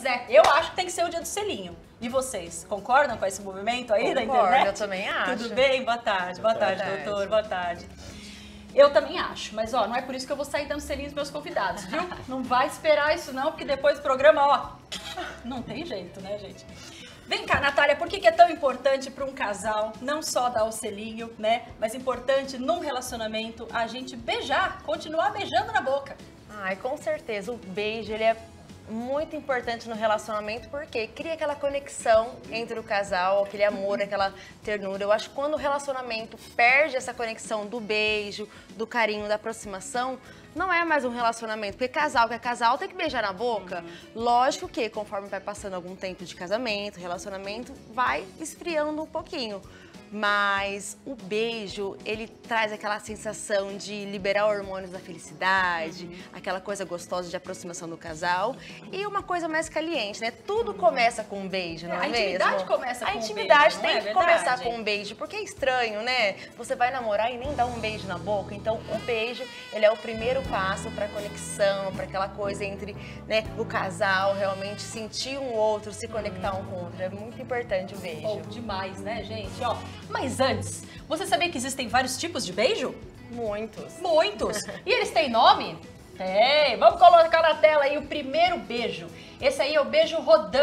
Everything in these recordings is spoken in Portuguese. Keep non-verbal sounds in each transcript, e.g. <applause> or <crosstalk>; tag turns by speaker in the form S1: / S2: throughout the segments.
S1: Pois é, eu acho que tem que ser o dia do selinho. E vocês, concordam com esse movimento aí da
S2: Concordo,
S1: internet?
S2: eu também acho.
S1: Tudo bem? Boa tarde, boa tarde,
S2: tarde.
S1: doutor, boa tarde. Eu também acho, mas ó, não é por isso que eu vou sair dando selinhos pros meus convidados, viu? <laughs> Não vai esperar isso não, porque depois do programa, ó, não tem jeito, né, gente? Vem cá, Natália, por que, que é tão importante para um casal não só dar o selinho, né? Mas importante num relacionamento a gente beijar, continuar beijando na boca.
S2: Ai, com certeza, o beijo, ele é muito importante no relacionamento porque cria aquela conexão entre o casal, aquele amor, aquela ternura. Eu acho que quando o relacionamento perde essa conexão do beijo, do carinho, da aproximação, não é mais um relacionamento. Porque casal que é casal tem que beijar na boca. Lógico que conforme vai passando algum tempo de casamento, relacionamento, vai esfriando um pouquinho. Mas o beijo, ele traz aquela sensação de liberar hormônios da felicidade, aquela coisa gostosa de aproximação do casal e uma coisa mais caliente, né? Tudo começa com um beijo, não
S1: A
S2: é mesmo?
S1: intimidade começa
S2: A
S1: com um
S2: intimidade
S1: beijo, não
S2: tem
S1: é
S2: que
S1: verdade?
S2: começar com um beijo, porque é estranho, né? Você vai namorar e nem dá um beijo na boca. Então, o beijo, ele é o primeiro passo para conexão, para aquela coisa entre né, o casal realmente sentir um outro, se conectar um com o outro. É muito importante o beijo.
S1: Bom, demais, né, gente? Ó, mas antes, você sabia que existem vários tipos de beijo?
S2: Muitos.
S1: Muitos. E eles têm nome? Tem. Vamos colocar na tela aí o primeiro beijo. Esse aí é o beijo Rodin.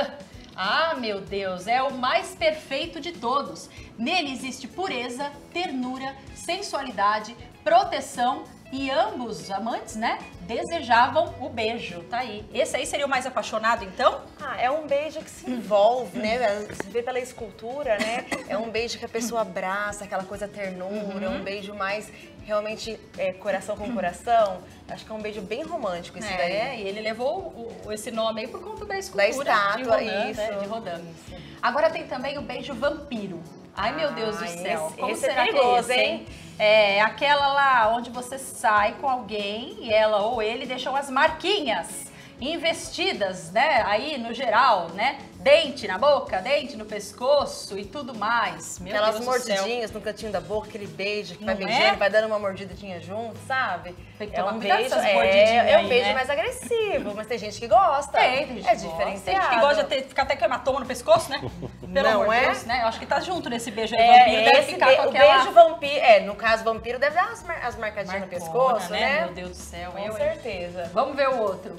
S1: Ah, meu Deus, é o mais perfeito de todos. Nele existe pureza, ternura, sensualidade, proteção e ambos amantes, né, desejavam o beijo. Tá aí. Esse aí seria o mais apaixonado, então?
S2: Ah, é um beijo que se envolve, né? Você vê pela escultura, né? É um beijo que a pessoa abraça, aquela coisa ternura, é um beijo mais realmente é, coração com coração. Acho que é um beijo bem romântico esse
S1: É,
S2: daí.
S1: e ele levou o- esse nome aí por conta da escultura
S2: estátua,
S1: de Rodin,
S2: isso.
S1: né, de Rodin. Agora tem também o beijo vampiro. Ai, meu Deus do
S2: Ah,
S1: céu.
S2: esse-
S1: Como
S2: esse é
S1: será que
S2: perigoso,
S1: esse,
S2: hein?
S1: É aquela lá onde você sai com alguém e ela ou ele deixam as marquinhas investidas, né? Aí no geral, né? Dente na boca, dente no pescoço e tudo mais. Meu
S2: Aquelas
S1: Deus do céu.
S2: mordidinhas no cantinho da boca, aquele beijo que vai
S1: Não
S2: beijando,
S1: é?
S2: vai dando uma mordidinha junto, sabe?
S1: Tem que
S2: é
S1: tomar
S2: um beijo, é, é um
S1: aí,
S2: beijo
S1: né?
S2: mais agressivo, mas tem gente que gosta.
S1: Tem, tem gente
S2: é
S1: que gosta.
S2: diferenciado.
S1: Tem gente que gosta de ter, ficar até com hematoma no pescoço, né? <laughs> Pelo
S2: Não
S1: amor de
S2: é?
S1: Deus, né? Eu acho que tá junto nesse beijo aí.
S2: É,
S1: vampiro deve ficar
S2: be-
S1: com
S2: o
S1: aquela...
S2: beijo vampiro, é, no caso vampiro deve dar as, mar- as marcadinhas no
S1: Marcona,
S2: pescoço, né?
S1: Meu Deus do céu.
S2: Com
S1: eu,
S2: certeza.
S1: Vamos ver o outro.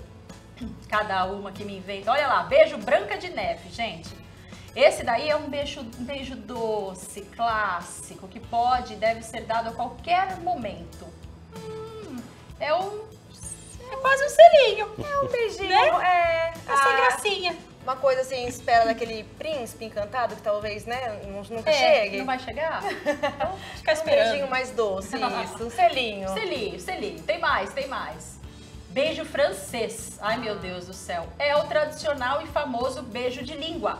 S1: Cada uma que me inventa. Olha lá, beijo Branca de Neve, gente. Esse daí é um beijo, um beijo doce, clássico, que pode e deve ser dado a qualquer momento. Hum, é um... É quase um selinho.
S2: É um beijinho,
S1: Né?
S2: é.
S1: É sem
S2: ah,
S1: gracinha.
S2: Uma coisa assim, espera daquele príncipe encantado que talvez, né, nu- nunca
S1: É,
S2: chegue.
S1: não vai chegar? <laughs> Então, ficar
S2: Um
S1: esperando.
S2: beijinho mais doce, isso, um <laughs> selinho.
S1: Selinho, selinho. Tem mais, tem mais. Beijo francês. Ai, meu Deus do céu. É o tradicional e famoso beijo de língua.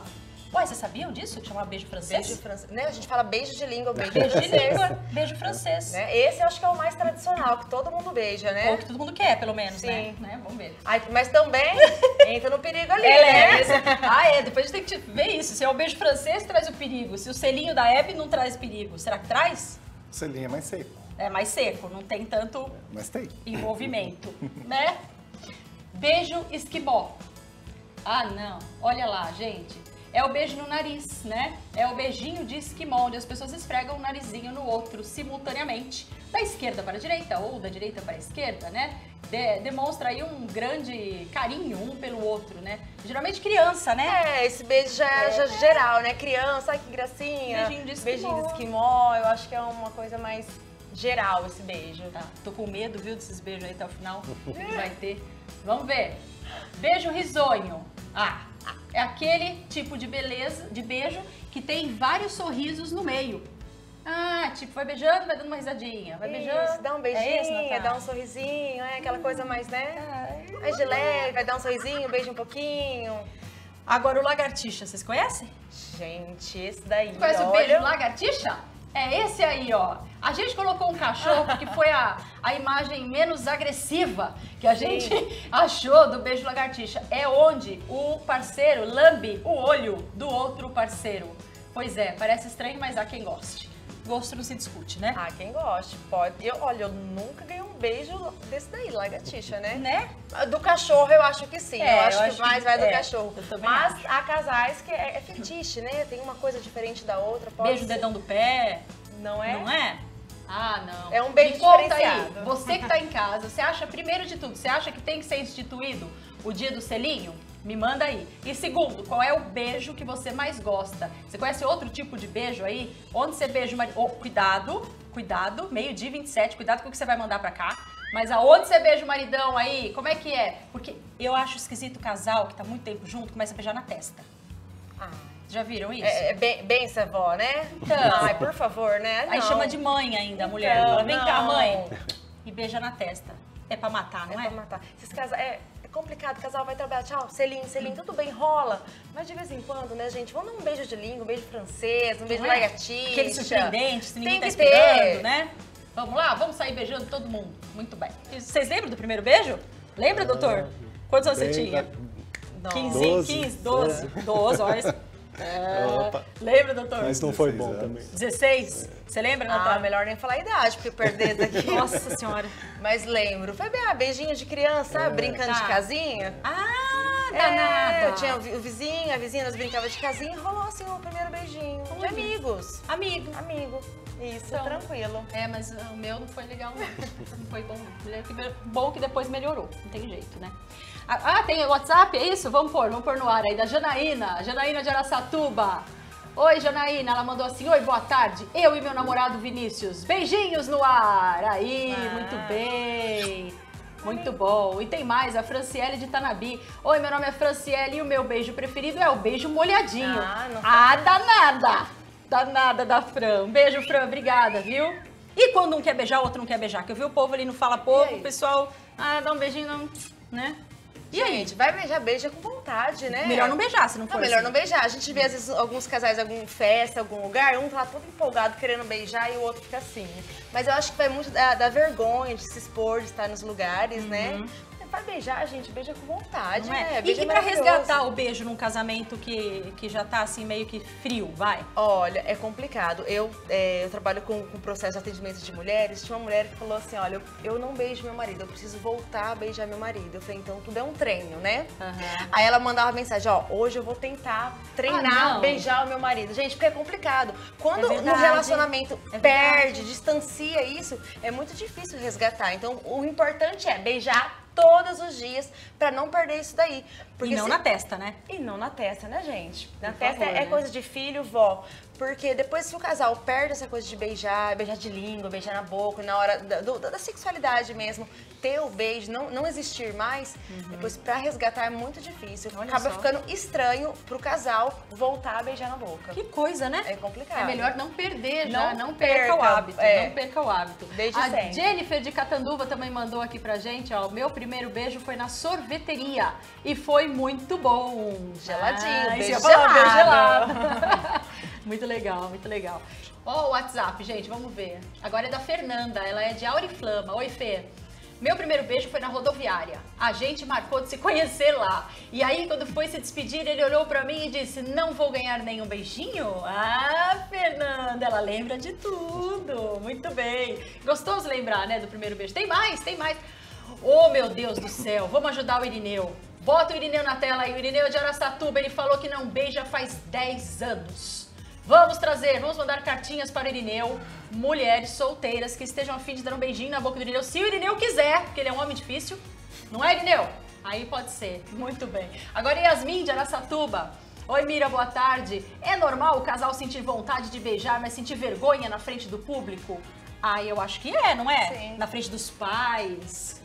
S1: Ué, vocês sabiam disso? Que chamava beijo francês?
S2: Beijo francês. Né? A gente fala beijo de língua, beijo,
S1: Beijo de
S2: francês.
S1: língua, beijo francês.
S2: Né? Esse eu acho que é o mais tradicional, que todo mundo beija, né?
S1: Ou que todo mundo quer, pelo menos, né?
S2: Sim.
S1: né? Vamos ver.
S2: Ai, mas também <laughs> entra no perigo ali,
S1: É,
S2: né?
S1: esse- Ah, é. Depois a gente tem que ver isso. Se é o beijo francês, traz o perigo. Se o selinho da Hebe não traz perigo, será que traz?
S3: Selinho é mais seco,
S1: É mais seco, não tem tanto
S3: mas tem.
S1: envolvimento, <laughs> né? Beijo esquimó. Ah, não. Olha lá, gente. É o beijo no nariz, né? É o beijinho de esquimó, onde as pessoas esfregam um narizinho no outro simultaneamente, da esquerda para a direita ou da direita para a esquerda, né? De- demonstra aí um grande carinho um pelo outro, né? Geralmente criança, né?
S2: É, esse beijo já é já geral, né? Criança, ai que gracinha.
S1: Beijinho de esquimó.
S2: Beijinho de esquimó, eu acho que é uma coisa mais geral esse beijo.
S1: Tá, tô com medo, viu, desses beijos aí até o final. Que vai ter? Vamos ver. Beijo risonho. Ah, é aquele tipo de beleza, de beijo que tem vários sorrisos no meio. Ah, tipo, vai beijando, vai dando uma risadinha. Vai beijando.
S2: Isso, dá um beijinho,
S1: É esse,
S2: dá um sorrisinho, é aquela coisa mais, né? Mais de leve, vai dar um sorrisinho, beija um pouquinho.
S1: Agora o lagartixa, vocês conhecem?
S2: Gente, esse daí,
S1: Conhece o
S2: olha...
S1: beijo lagartixa? É esse aí, ó. A gente colocou um cachorro porque foi a, a imagem menos agressiva que a gente <laughs> achou do beijo lagartixa. É onde o parceiro lambe o olho do outro parceiro. Pois é, parece estranho, mas há quem goste. Gosto não se discute, né?
S2: Ah, quem goste, pode. Eu, olha, eu nunca ganhei um beijo desse daí, lagartixa, né?
S1: Né?
S2: Do cachorro eu acho que sim.
S1: É,
S2: eu, acho
S1: eu
S2: que
S1: acho
S2: mais
S1: que-
S2: vai do
S1: é,
S2: cachorro.
S1: eu também
S2: Mas
S1: acho.
S2: há casais que é, é fetiche, né? Tem uma coisa diferente da outra.
S1: Beijo
S2: ser-
S1: dedão do pé,
S2: Não é?
S1: não é? Ah, não.
S2: É um beijo
S1: Me conta aí, você que tá em casa, você acha, primeiro de tudo, você acha que tem que ser instituído o dia do selinho? Me manda aí. E segundo, qual é o beijo que você mais gosta? Você conhece outro tipo de beijo aí? Onde você beija o marido? Oh, cuidado, cuidado, meio-dia 27, cuidado com o que você vai mandar pra cá. Mas aonde você beija o maridão aí? Como é que é? Porque eu acho esquisito o casal que tá muito tempo junto começa a beijar na testa.
S2: Ah,
S1: Já viram isso?
S2: é, é bem, bem né?
S1: Então. <laughs>
S2: Ai, por favor, né?
S1: Aí
S2: Não.
S1: chama de mãe ainda a mulher.
S2: Então,
S1: Fala, vem cá,
S2: não.
S1: mãe. E beija na testa. É pra matar,
S2: É
S1: não
S2: pra
S1: é?
S2: matar. Esses casais, é, é complicado, o casal vai trabalhar, tchau, selinho, selinho, tudo bem, rola. Mas de vez em quando, né, gente, vamos dar um beijo de língua, um beijo francês, um beijo
S1: é?
S2: lagartixa.
S1: Aquele surpreendente, se ninguém
S2: Tem
S1: tá esperando,
S2: ter.
S1: né? Vamos lá, vamos sair beijando todo mundo. Muito bem. Vocês lembram do primeiro beijo? Lembra, doutor? Quantos anos você tinha?
S3: tá-
S1: 15,
S3: Doze.
S1: 15, 12. 12, olha. É.
S3: Opa.
S1: Lembra, doutor?
S3: Mas não foi
S4: 16
S3: bom também.
S1: 16? Você lembra,
S2: Ah,
S1: Natália?
S2: melhor nem falar a idade, porque perder daqui. <laughs>
S1: Nossa senhora.
S2: Mas lembro. Foi bem, ah, beijinho de criança, sabe? Brincando
S1: Tá.
S2: de casinha.
S1: Ah,
S2: É,
S1: danada.
S2: tinha o vi- o vizinho, a vizinha, nós brincava de casinha e rolou assim o primeiro beijinho. De amigos.
S1: Amigo.
S2: Amigo. Isso,
S1: Então.
S2: tranquilo.
S1: É, mas o meu não foi legal, não. Não foi bom. Bom que depois melhorou. Não tem jeito, né? Ah, ah, tem o WhatsApp? É isso? Vamos pôr, vamos pôr no ar aí. Da Janaína. Janaína de Araçatuba. Oi, Janaína. Ela mandou assim: Oi, boa tarde. Eu e meu namorado Vinícius. Beijinhos no ar. Aí,
S2: Ah.
S1: muito bem. Muito bom. E tem mais, a Franciele de Tanabi. Oi, meu nome é Franciele e o meu beijo preferido é o beijo molhadinho.
S2: Ah, não-
S1: ah danada! Danada da Fran. Beijo, Fran. Obrigada, viu? E quando um quer beijar, o outro não quer beijar? Que eu vi o povo ali não fala pouco, o pessoal, ah, dá um beijinho, não, né? E aí?
S2: Gente, vai beijar, beija com vontade, né?
S1: Melhor não beijar, se não for
S2: Não, melhor
S1: assim.
S2: não beijar. A gente vê, às vezes, alguns casais em alguma festa, algum lugar, um tá todo empolgado querendo beijar e o outro fica assim. Mas eu acho que vai muito da, da vergonha de se expor, de estar nos lugares, né? Vai beijar, gente, beija com vontade,
S1: Uhum. É?
S2: né?
S1: E, e pra resgatar o beijo num casamento que, que já tá assim meio que frio, vai?
S2: Olha, é complicado. Eu, é, eu trabalho com, com processo de atendimento de mulheres. Tinha uma mulher que falou assim: olha, eu, eu não beijo meu marido, eu preciso voltar a beijar meu marido. Eu falei, então tudo é um treino, né?
S1: Aham.
S2: Aí ela mandava mensagem, ó, hoje eu vou tentar
S1: Ah,
S2: treinar,
S1: não.
S2: beijar o meu marido. Gente, porque é complicado. Quando
S1: É verdade.
S2: no relacionamento
S1: É
S2: perde, distancia isso, é muito difícil resgatar. Então, o importante é beijar todos os dias pra não perder isso daí.
S1: e não
S2: se-
S1: na testa, né?
S2: e não na testa, né, gente? Na
S1: Por
S2: testa
S1: favor,
S2: é
S1: né?
S2: coisa de filho, vó. Porque depois que o casal perde essa coisa de beijar, beijar de língua, beijar na boca, na hora da, do- da sexualidade mesmo, ter o beijo, não, não existir mais, depois pra resgatar é muito difícil.
S1: Uhum. Olha
S2: Acaba
S1: só.
S2: ficando estranho pro casal voltar a beijar na boca.
S1: Que coisa, né?
S2: É complicado.
S1: É melhor não perder já,
S2: Não
S1: não, perca, o
S2: perca,
S1: hábito,
S2: é.
S1: não perca o hábito.
S2: Desde
S1: a
S2: sempre.
S1: Jennifer de Catanduva também mandou aqui pra gente, ó, o meu primeiro beijo foi na sorveteria e foi muito bom.
S2: Geladinho,
S1: Ah,
S2: beijo
S1: falar, beijo
S2: gelado. <laughs>
S1: muito legal, muito legal. Ó o WhatsApp, gente, vamos ver. Agora é da Fernanda, ela é de Auriflama. Oi, Fê. Meu primeiro beijo foi na rodoviária. A gente marcou de se conhecer lá. E aí, quando foi se despedir, ele olhou pra mim e disse: Não vou ganhar nenhum beijinho? Ah, Fernanda, ela lembra de tudo. Muito bem. Gostoso lembrar, né, do primeiro beijo. Tem mais, tem mais. Oh, meu Deus do céu. Vamos ajudar o Irineu. Bota o Irineu na tela aí. O Irineu é de Aracatuba, ele falou que não beija faz 10 anos. Vamos trazer, vamos mandar cartinhas para o Irineu, mulheres solteiras que estejam a fim de dar um beijinho na boca do Irineu, se o Irineu quiser, porque ele é um homem difícil. Não é, Irineu? Aí pode ser. Muito bem. Agora Yasmin de Araçatuba. Oi, Mira, boa tarde. É normal o casal sentir vontade de beijar, mas sentir vergonha na frente do público? Ah, eu acho que é, não é?
S2: Sim.
S1: Na frente dos pais.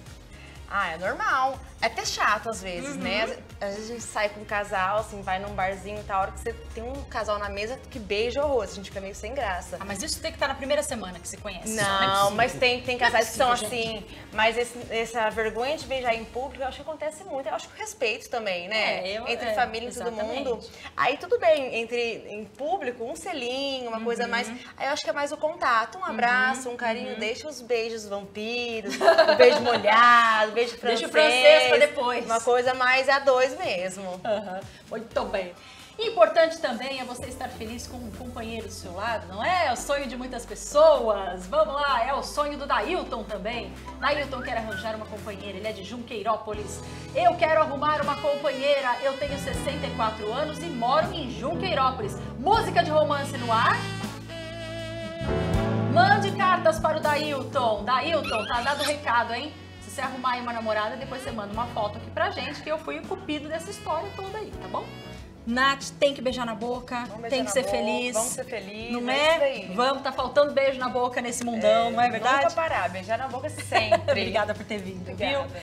S2: Ah, é normal. É até chato às vezes, né?
S1: Uhum.
S2: Às vezes a gente sai com um casal, assim, vai num barzinho e tal, a hora que você tem um casal na mesa que beija horror, a gente fica meio sem graça.
S1: Ah, mas isso tem que estar na primeira semana que se conhece. é
S2: Não,
S1: possível.
S2: mas tem, tem casais que são assim. Mas esse- essa vergonha de beijar em público, eu acho que acontece muito. Eu acho que o respeito também, né?
S1: É, eu-
S2: entre
S1: é,
S2: família e todo mundo. Aí tudo bem, entre em público, um selinho, uma
S1: Uhum.
S2: coisa mais. Aí eu acho que é mais o contato, um abraço, um carinho, deixa os beijos vampiros, o beijo <laughs> molhado, o beijo francês.
S1: Beijo francês volta depois.
S2: Uma coisa mais a dois mesmo.
S1: Uhum. Muito bem. Importante também é você estar feliz com um companheiro do seu lado, não é? É o sonho de muitas pessoas. Vamos lá, é o sonho do Dailton também. Dailton quer arranjar uma companheira, ele é de Junqueirópolis. Eu quero arrumar uma companheira, eu tenho 64 anos e moro em Junqueirópolis. Música de romance no ar? Mande cartas para o Dailton. Dailton, tá dado o recado, hein? Se você arrumar aí uma namorada, depois você manda uma foto aqui pra gente, que eu fui o cupido dessa história toda aí, tá bom? Nath, tem que beijar na boca, tem que ser
S2: boca,
S1: feliz.
S2: Vamos ser felizes.
S1: Não é? é? Vamos, tá faltando beijo na boca nesse mundão, é, não é verdade?
S2: Nunca parar, beijar na boca sempre. <laughs>
S1: Obrigada por ter vindo, Obrigada. viu?